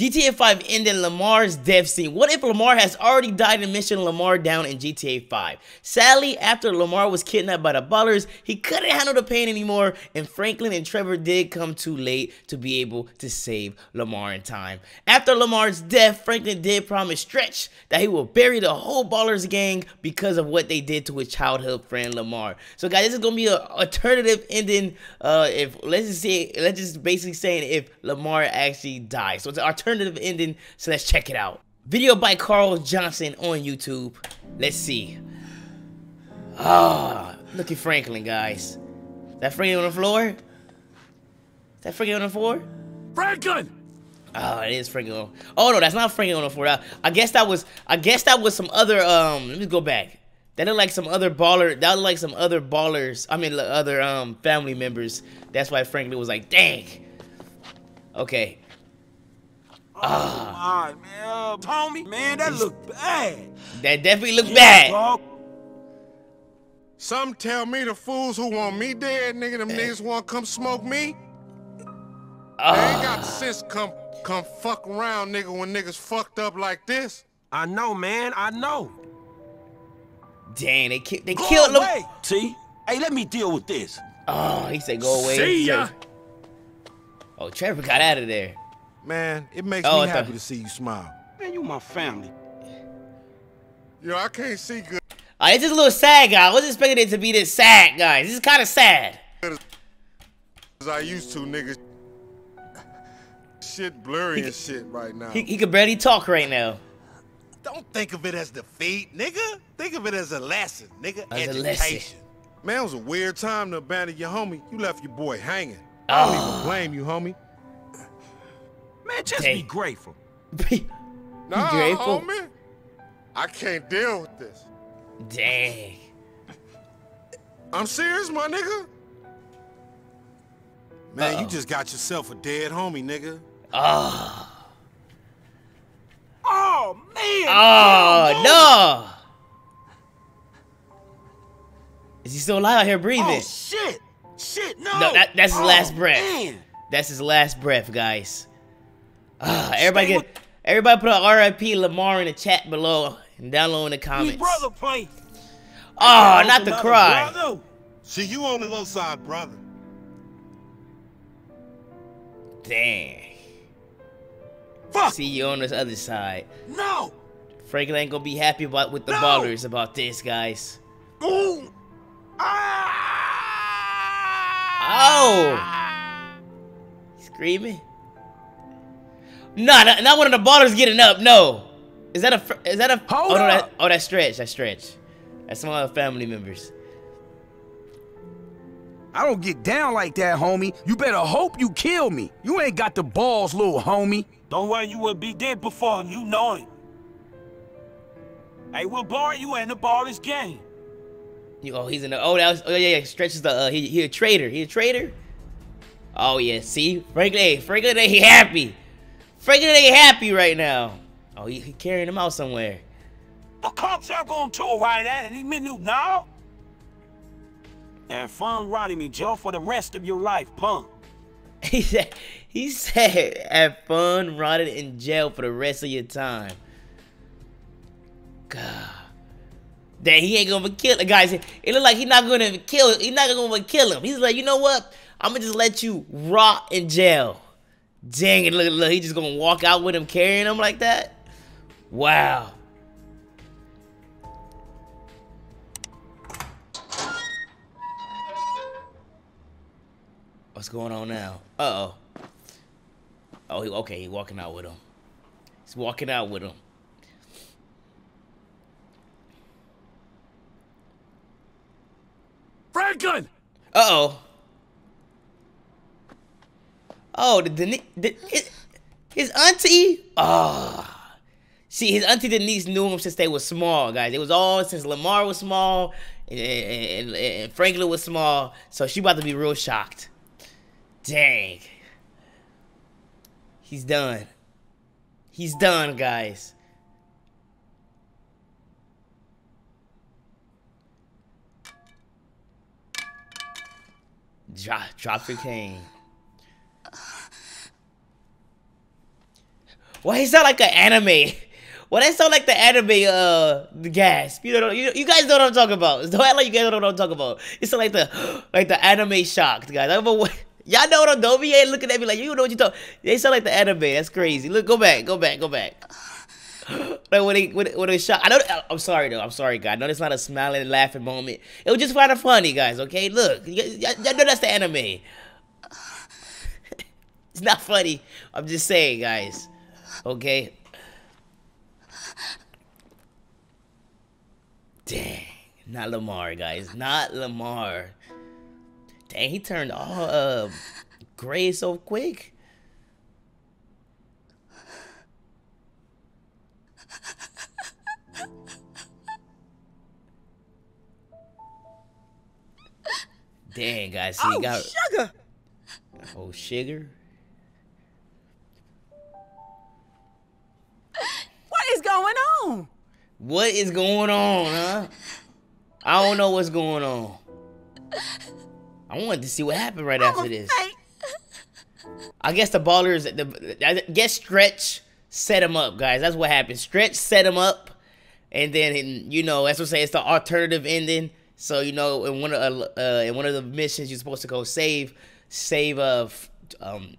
GTA 5 ended Lamar's death scene. What if Lamar has already died in mission Lamar down in GTA 5? Sadly, after Lamar was kidnapped by the Ballas, he couldn't handle the pain anymore, and Franklin and Trevor did come too late to be able to save Lamar in time. After Lamar's death, Franklin did promise Stretch that he will bury the whole Ballas gang because of what they did to his childhood friend Lamar. So guys, this is gonna be an alternative ending. Uh, if let's just say, let's just basically saying if Lamar actually dies. So it's an alternative alternative ending, so let's check it out. Video by Carl Johnson on YouTube. Let's see. Ah, oh, look at Franklin, guys. Is that Franklin on the floor? Is that Franklin on the floor? Franklin! Oh, it is Franklin. Oh no, that's not Franklin on the floor. I guess that was. I guess that was some other. Um, let me go back. That looked like some other baller. That looked like some other Ballas. I mean, other um family members. That's why Franklin was like, dang. Okay, Oh, my, man. Tommy, man, that look bad. That definitely look yeah, bad. Some tell me the fools who want me dead, nigga, them niggas want to come smoke me. Uh. They ain't got sense come come fuck around, nigga, when niggas fucked up like this. I know, man, I know. Damn, they, ki they go killed away. him. See? Hey, let me deal with this. Oh, he said go away. See ya. Oh, Trevor got out of there. Man, it makes oh, me happy to see you smile. Man, you my family. Yo, I can't see good. Uh, it's just a little sad, guy. I wasn't expecting it to be this sad, guys. This is kind of sad. As I used to, nigga. Shit blurry he, and shit right now. He, he could barely talk right now. Don't think of it as defeat, nigga. Think of it as a lesson, nigga. As Education. Lesson. Man, it was a weird time to abandon your homie. You left your boy hanging. I don't even blame you, homie. Man, just Dang. be grateful. be, nah, grateful. homie. I can't deal with this. Dang. I'm serious, my nigga. Man, uh -oh. you just got yourself a dead homie, nigga. Oh. Oh, man. Oh, no. Is he still alive out here breathing? Oh, shit. Shit, no. No, that, that's his oh, last breath. Man. That's his last breath, guys. Uh, everybody get everybody put a RIP Lamar in the chat below and down low in the comments. brother play. Oh, not the cry. Brother. See you on the other side, brother. Dang. Fuck. See you on this other side. No. Franklin ain't gonna be happy about with the no. Ballas about this, guys. Ooh. Ah. Oh. Screaming. No, not, not one of the Ballas getting up. No. Is that a? Is that a? Hold oh, no, that, oh, that stretch. That's stretch. That's some other family members. I don't get down like that, homie. You better hope you kill me. You ain't got the balls, little homie. Don't worry, you will be dead before you know it. Hey, we'll bar you in the Ballas game. You, oh, he's in the. Oh, that was. Oh yeah, yeah. Stretch is the. Uh, he he a traitor. He a traitor. Oh yeah. See, Franklin. Hey, Franklin. He happy. Franklin ain't happy right now. Oh, he, he carrying him out somewhere. The cops are going to right at any minute now. Have fun rotting me, Joe, for the rest of your life, punk. He said, he said, have fun rotting in jail for the rest of your time. God. That he ain't gonna kill the guys. It look like he's not gonna kill. He's not gonna kill him. He's like, you know what? I'm gonna just let you rot in jail. Dang it, look, look, he just gonna walk out with him carrying him like that? Wow. What's going on now? Uh-oh. Oh, he, okay, he walking out with him. He's walking out with him. Franklin! Uh-oh. Oh, the, the, the his, auntie. Oh. See, his auntie Denise knew him since they were small, guys. It was all since Lamar was small and, and, and Franklin was small. So she about to be real shocked. Dang. He's done. He's done, guys. Drop, drop your cane. Why he sound like an anime? Well, that sound like the anime, uh, the gasp. You know, you, you guys know what I'm talking about. Don't act like you guys know what I'm talking about. It's like the, like the anime shocked, guys. I y'all know what I'm doing. You looking at me like, you know what you talking. They sound like the anime. That's crazy. Look, go back, go back, go back. like when they, when, when they shot. I know, I'm sorry though. I'm sorry, guys. I know it's not a smiling laughing moment. It was just kind of funny, guys, okay? Look, y'all know that's the anime. It's not funny. I'm just saying, guys. Okay? Dang. Not Lamar, guys. Not Lamar. Dang, he turned all uh, gray so quick. Dang, guys. See, oh, got... sugar. Oh, sugar? On? What is going on, huh? I don't know what's going on. I wanted to see what happened right after this. I guess the Ballas, the I guess Stretch set him up, guys. That's what happened. Stretch set him up, and then you know that's what I'm saying. It's the alternative ending. So you know, in one of uh, in one of the missions, you're supposed to go save save of uh, um,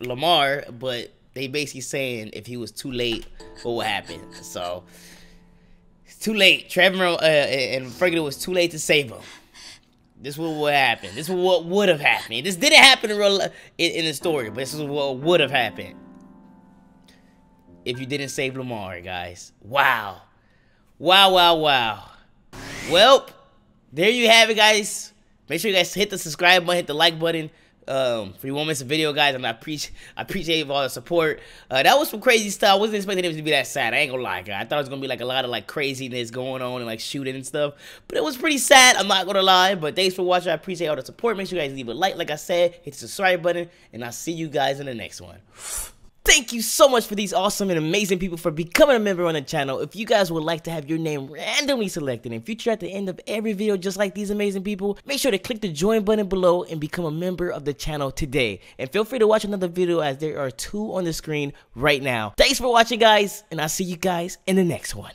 Lamar, but they basically saying if he was too late, what would happen? So it's too late. Trevor uh, and Franklin was too late to save him. This was what happened. This is what would have happened. This didn't happen in real in, in the story, but this is what would have happened if you didn't save Lamar, guys. Wow, wow, wow, wow. Well, there you have it, guys. Make sure you guys hit the subscribe button, hit the like button um, for you won't miss a video, guys. And I appreciate I appreciate all the support. Uh, that was some crazy stuff. I wasn't expecting it to be that sad. I ain't gonna lie, guys. I thought it was gonna be like a lot of like craziness going on and like shooting and stuff. But it was pretty sad. I'm not gonna lie. But thanks for watching. I appreciate all the support. Make sure you guys leave a like, like I said, hit the subscribe button, and I'll see you guys in the next one. Thank you so much for these awesome and amazing people for becoming a member on the channel. If you guys would like to have your name randomly selected and featured at the end of every video just like these amazing people, make sure to click the join button below and become a member of the channel today. And feel free to watch another video as there are two on the screen right now. Thanks for watching guys, and I'll see you guys in the next one.